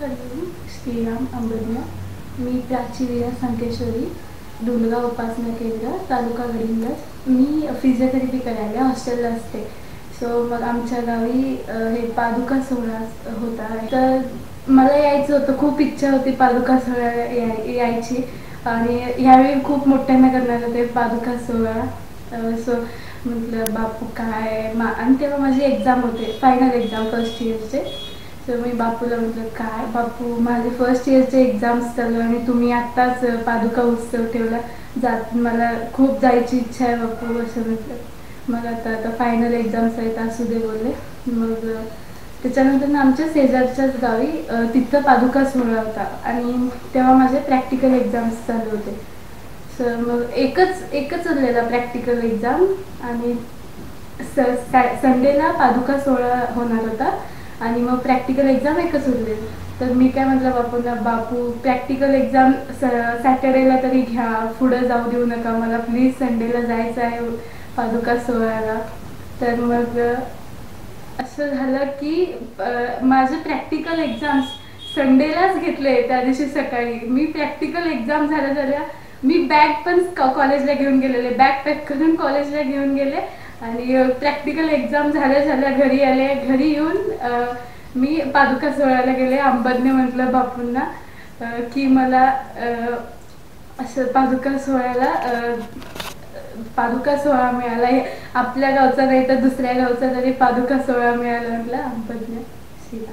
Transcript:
Hello Shriram अंबज्ञ मी प्राची विरा संकेश्वरी दुर्गा उपासना केंद्र तालुका गडिंगज. मी physiotherapy करायला हॉस्टेलला असते. सो मग आमच्या गावी हे पादुका सोहळा होता. तर मला यायचं होतं खूप इच्छा होती पादुका सोहळा याय यायची. आणि ह्यावेळी खूप मोठ्यानं करणार होते पादुका सोहळा. सो म्हटलं बापू काय? मा आणि तेव्हा माझी एक्झाम होते फायनल एक्झाम फर्स्ट इयरचे तर मी बापूला म्हटलं काय? बापू माझे फर्स्ट इयरचे एक्झाम्स चालू आणि तुम्ही आत्ताच पादुका उत्सव ठेवला. जात मला खूप जायची इच्छा आहे बापू असं म्हटलं. मग आता आता फायनल एक्झाम्स आहेत असू दे बोलले. मग त्याच्यानंतर ना आमच्या शेजारच्याच गावी तिथं पादुका सोहळा होता. आणि तेव्हा माझे प्रॅक्टिकल एक्झाम्स चालू होते. सर मग एकच एकच उरलेला प्रॅक्टिकल एक्झाम आणि स संडेला पादुका सोहळा होणार होता. आणि मग प्रॅक्टिकल एक्झाम एकच उरलेली तर मी काय म्हटलं बापूंना बापू प्रॅक्टिकल एक्झाम स सॅटर्डेला तरी घ्या. पुढं जाऊ देऊ नका मला. प्लीज संडेला जायचं आहे. पादुका सोहळ्याला. तर मग असं झालं की माझे प्रॅक्टिकल एक्झाम्स संडेलाच घेतले त्या दिवशी सकाळी. मी प्रॅक्टिकल एक्झाम झाल्या झाल्या मी बॅग पण कॉलेजला घेऊन गेलेले. बॅग पॅक करून कॉलेजला घेऊन गेले. आणि प्रॅक्टिकल एक्झाम झाल्या झाल्या घरी आले. घरी येऊन मी पादुका सोहळ्याला गेले. अंबदने म्हटलं बापूंना की मला असं पादुका सोहळ्याला पादुका सोहळा मिळाला. आपल्या गावचा नाही तर दुसऱ्या गावचा तरी पादुका सोहळा मिळाला म्हटलं अंबदने शिला